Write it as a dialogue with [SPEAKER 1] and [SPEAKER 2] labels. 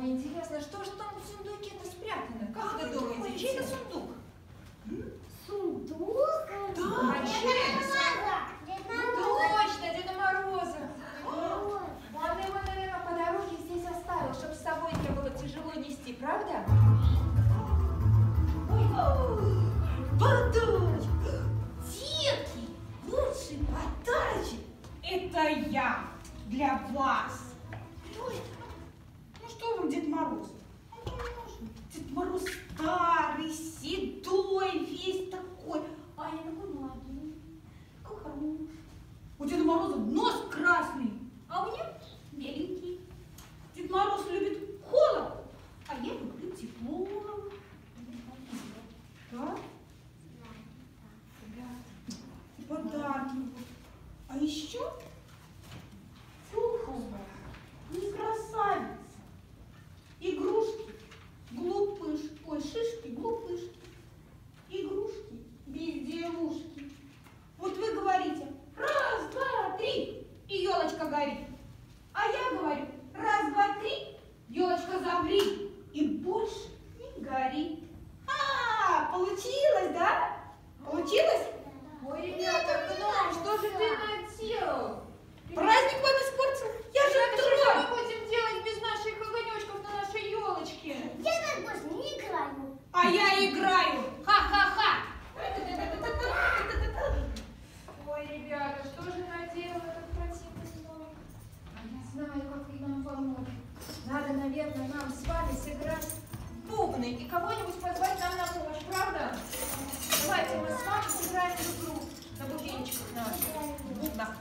[SPEAKER 1] Ой, интересно, что же там в сундуке-то спрятано? Как вы думаете, чей это сундук?
[SPEAKER 2] Сундук?
[SPEAKER 1] Да,
[SPEAKER 2] Деда
[SPEAKER 1] чей?
[SPEAKER 2] Мороза. Деда
[SPEAKER 1] Точно, Деда Мороза.
[SPEAKER 2] Мороза.
[SPEAKER 1] Он его, наверное, по дороге здесь оставил, чтобы с собой не было тяжело нести, правда?
[SPEAKER 3] Подарочек! Детки, лучший подарочек – это я для вас. У Деда Мороза нос красный, а у меня беленький. Дед Мороз любит холод, а я люблю тепло. Да? И подарки. А еще Тюхова, не красавица. Игрушки, глупышки, ой, шишки, глупышки. Игрушки, безделушки. Вот вы говорите, раз, два, три, и елочка горит. А я говорю, раз, два, три, елочка замри, и больше не горит. А, получилось, да? Получилось?
[SPEAKER 1] Ой, ребята, гном, что же ты наделал?
[SPEAKER 3] Праздник вам испортил? Я же
[SPEAKER 1] Ребята, что же
[SPEAKER 3] тролль.
[SPEAKER 1] мы будем делать без наших огонечков на нашей елочке?
[SPEAKER 2] Я так больше не играю.
[SPEAKER 3] А я играю. Ха-ха-ха.
[SPEAKER 1] Ой, ребята, что же наделал этот противный гном? А я знаю, как и нам помочь. Надо, наверное, нам с вами сыграть бубны и кого-нибудь позвать нам на помощь, правда? Давайте мы с вами сыграем игру на бубенчиках наших, бубнах.